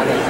Vale.